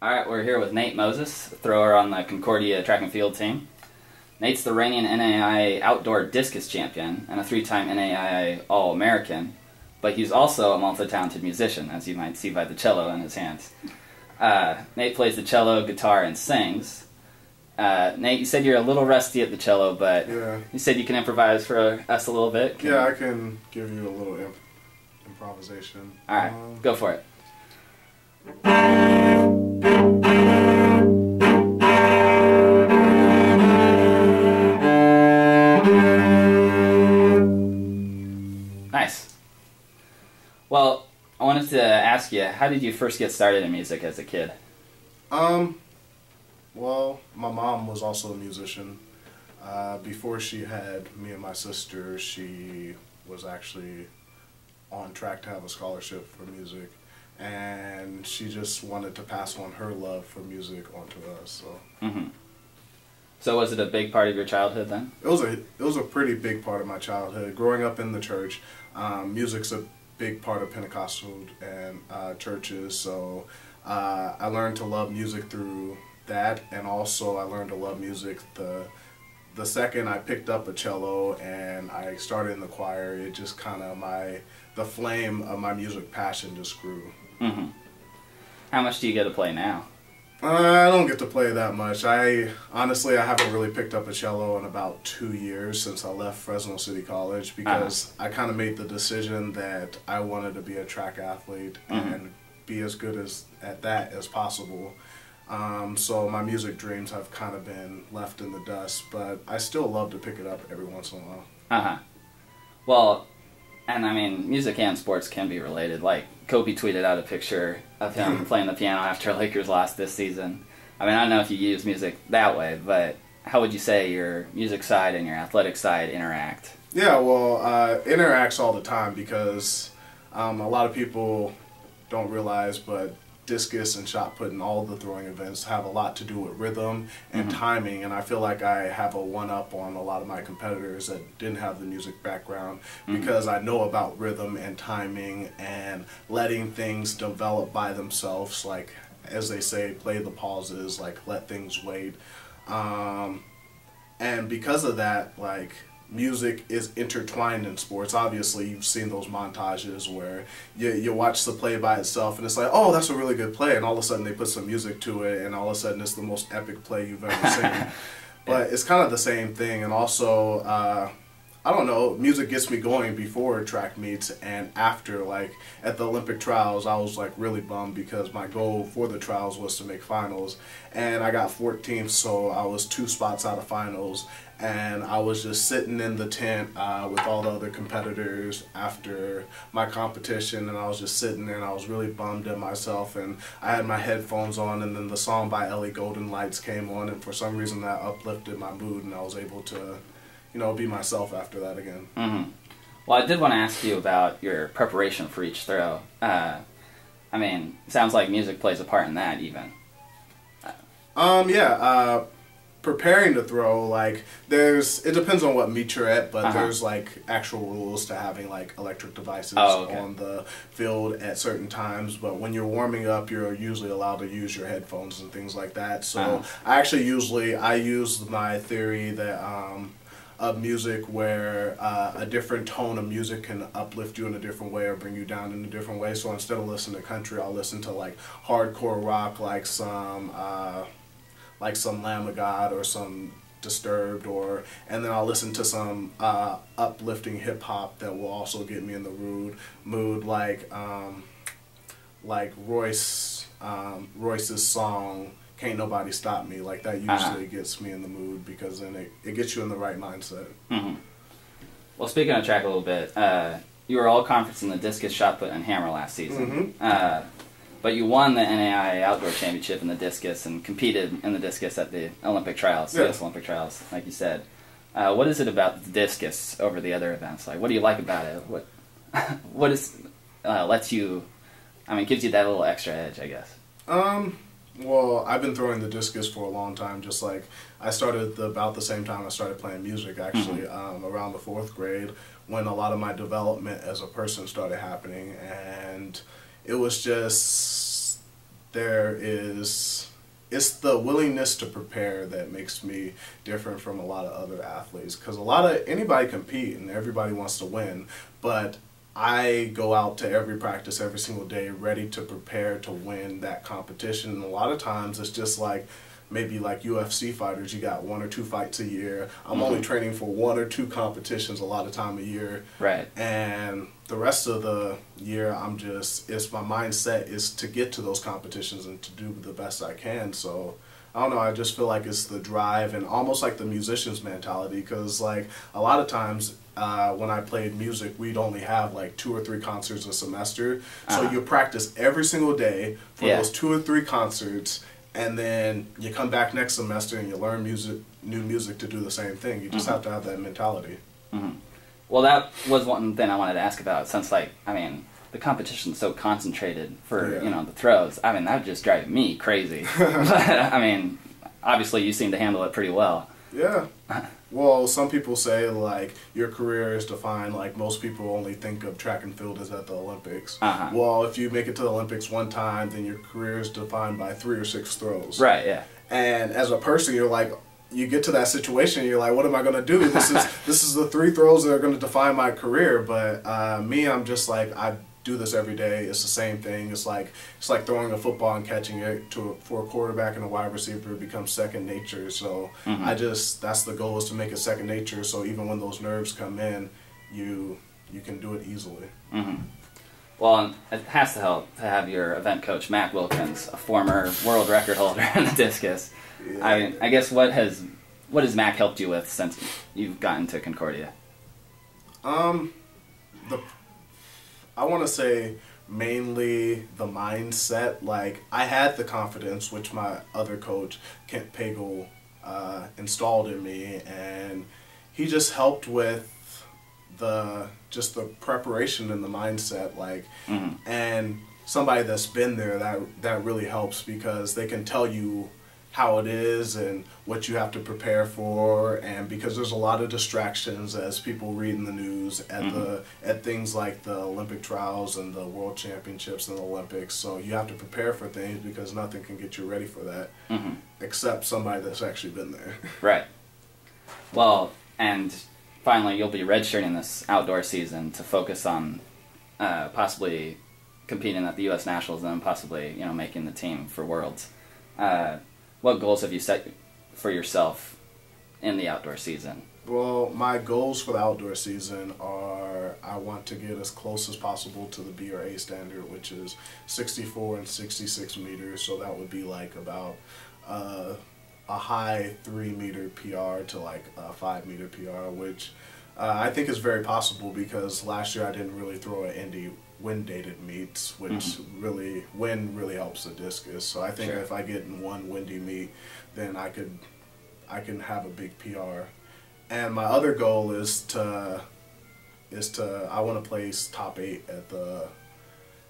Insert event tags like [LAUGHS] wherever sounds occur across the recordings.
All right, we're here with Nate Moses, thrower on the Concordia track and field team. Nate's the reigning NAIA outdoor discus champion and a three-time NAIA All-American, but he's also a multi-talented musician, as you might see by the cello in his hands. Uh, Nate plays the cello, guitar, and sings. Uh, Nate, you said you're a little rusty at the cello, but Yeah. you said you can improvise for us a little bit. Can Yeah, you- I can give you a little imp- improvisation. All right, Um, go for it. Nice. Well, I wanted to ask you, how did you first get started in music as a kid? Um, well, my mom was also a musician. Uh, before she had me and my sister, she was actually on track to have a scholarship for music, and she just wanted to pass on her love for music onto us. So hmm So was it a big part of your childhood then? it was a it was a pretty big part of my childhood. Growing up in the church, um, music's a big part of Pentecostal and uh, churches. So uh, I learned to love music through that, and also I learned to love music the the second I picked up a cello and I started in the choir. It just kind of my the flame of my music passion just grew. hmm How much do you get to play now? I don't get to play that much. I honestly I haven't really picked up a cello in about two years since I left Fresno City College because I kind of made the decision that I wanted to be a track athlete Mhm. and be as good as at that as possible. Um, so my music dreams have kind of been left in the dust, but I still love to pick it up every once in a while. Uh huh. Well, and I mean, music and sports can be related. Like Kobe tweeted out a picture of him [LAUGHS] playing the piano after [LAUGHS] Lakers lost this season. I mean, I don't know if you use music that way, but how would you say your music side and your athletic side interact? Yeah, well, uh, interacts all the time because um, a lot of people don't realize, but discus and shot put and all the throwing events have a lot to do with rhythm and Mhm. timing, and I feel like I have a one up on a lot of my competitors that didn't have the music background Mhm. because I know about rhythm and timing and letting things develop by themselves, like as they say, play the pauses, like let things wait. Um, and because of that like music is intertwined in sports obviously you've seen those montages where you, you watch the play by itself and it's like oh that's a really good play and all of a sudden they put some music to it and all of a sudden it's the most epic play you've ever seen [LAUGHS] but it's kind of the same thing and also uh, I don't know, music gets me going before track meets and after. Like at the Olympic trials, I was like really bummed because my goal for the trials was to make finals, and I got 14th, so I was two spots out of finals, and I was just sitting in the tent uh, with all the other competitors after my competition, and I was just sitting there, and I was really bummed at myself, and I had my headphones on, and then the song by Ellie Goulding Lights came on, and for some reason that uplifted my mood, and I was able to you know, be myself after that again. hmm Well, I did want to ask you about your preparation for each throw. Uh, I mean, sounds like music plays a part in that, even. Um, yeah, uh, preparing to throw, like, there's, it depends on what meet you're at, but Uh-huh. there's, like, actual rules to having, like, electric devices Oh, okay. on the field at certain times, but when you're warming up, you're usually allowed to use your headphones and things like that, so Uh-huh. I actually usually, I use my theory that, um, of music where uh, a different tone of music can uplift you in a different way or bring you down in a different way. So instead of listening to country, I'll listen to like hardcore rock, like some uh, like some Lamb of God or some Disturbed, or and then I'll listen to some uh, uplifting hip hop that will also get me in the mood. Mood like um, like Royce um, Royce's song "Can't Nobody Stop Me." Like that usually Uh-huh. gets me in the mood because then it, it gets you in the right mindset. hmm Well, speaking of track a little bit, uh, you were all conference in the discus, shot put, and hammer last season. Uh, but you won the NAIA Outdoor Championship in the discus and competed in the discus at the Olympic trials, Yeah. US Olympic trials, like you said. Uh, what is it about the discus over the other events? Like, what do you like about it? What [LAUGHS] what is uh, lets you? I mean, gives you that little extra edge, I guess. Um, well, I've been throwing the discus for a long time. Just like I started the, about the same time I started playing music, actually, um, around the fourth grade, when a lot of my development as a person started happening, and it was just there is it's the willingness to prepare that makes me different from a lot of other athletes. Because a lot of anybody compete and everybody wants to win but i go out to every practice every single day ready to prepare to win that competition. And a lot of times it's just like maybe like UFC fighters, you got one or two fights a year. I'm mm-hmm. only training for one or two competitions a lot of time a year. Right. And the rest of the year, I'm just, it's my mindset is to get to those competitions and to do the best I can. So, I don't know, I just feel like it's the drive and almost like the musician's mentality because, like, a lot of times uh, when I played music, we'd only have like two or three concerts a semester. So uh-huh. you practice every single day for yeah. those two or three concerts and then you come back next semester and you learn music, new music to do the same thing. You just mm-hmm. have to have that mentality. Mm-hmm. Well, that was one thing I wanted to ask about. Since, like, I mean, the competition's so concentrated for yeah. you know the throws. I mean, that would just drive me crazy. but [LAUGHS] [LAUGHS] I mean, obviously, you seem to handle it pretty well. Yeah. Well, some people say like your career is defined like most people only think of track and field as at the Olympics. Uh-huh. Well, if you make it to the Olympics one time, then your career is defined by three or six throws. Right. Yeah. And as a person, you're like, you get to that situation, you're like, what am I going to do? This is [LAUGHS] this is the three throws that are going to define my career. But uh, me, I'm just like I do this every day. It's the same thing. It's like it's like throwing a football and catching it to for a quarterback and a wide receiver it becomes second nature. So mm-hmm. I just that's the goal is to make it second nature. So even when those nerves come in, you you can do it easily. Mm-hmm. Well, it has to help to have your event coach Mac Wilkins, a former world record holder [LAUGHS] in the discus. Yeah. I I guess what has what has Mac helped you with since you've gotten to Concordia? Um, the I want to say mainly the mindset. Like I had the confidence, which my other coach Kent Pagel uh, installed in me, and he just helped with the just the preparation and the mindset. Like mm-hmm. and somebody that's been there that that really helps because they can tell you how it is and what you have to prepare for and because there's a lot of distractions as people read in the news at mm-hmm. the at things like the Olympic trials and the world championships and the Olympics so you have to prepare for things because nothing can get you ready for that mm-hmm. except somebody that's actually been there [LAUGHS] right well and finally you'll be redshirting this outdoor season to focus on uh, possibly competing at the U.S. Nationals and then possibly you know making the team for Worlds. Uh, what goals have you set for yourself in the outdoor season? Well, my goals for the outdoor season are I want to get as close as possible to the BRA standard, which is 64 and 66 meters. So that would be like about uh, a high three meter PR to like a five meter PR, which uh, I think is very possible because last year I didn't really throw an Indy wind aided meets, which mm-hmm. really wind really helps the discus. So I think sure. if I get in one windy meet, then I could I can have a big PR. And my other goal is to is to I want to place top eight at the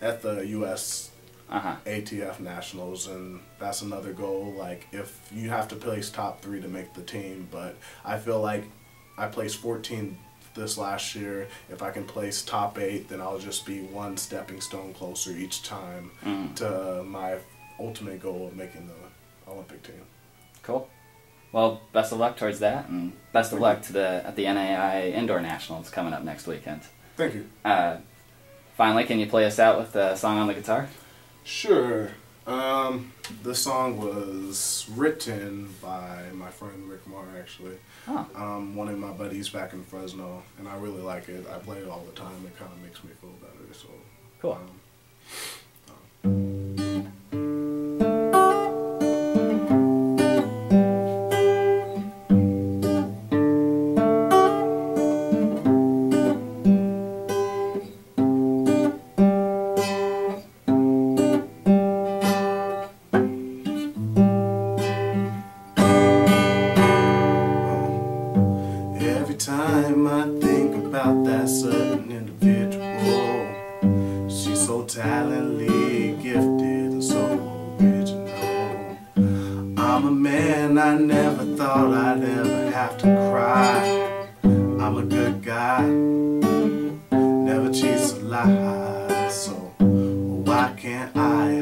at the U.S. Uh-huh. ATF nationals, and that's another goal. Like if you have to place top three to make the team, but I feel like I placed 14 this last year. If I can place top eight, then I'll just be one stepping stone closer each time mm. to my ultimate goal of making the Olympic team. Cool. Well, best of luck towards that, and best of luck to the at the NAI Indoor Nationals coming up next weekend. Thank you. Uh, finally, can you play us out with a song on the guitar? Sure. Um, the song was written by my friend Rick Marr, actually. Huh. Um, one of my buddies back in Fresno, and I really like it. I play it all the time. It kind of makes me feel better. So cool. Um, never thought I'd ever have to cry. I'm a good guy Never choose to lie. So why can't I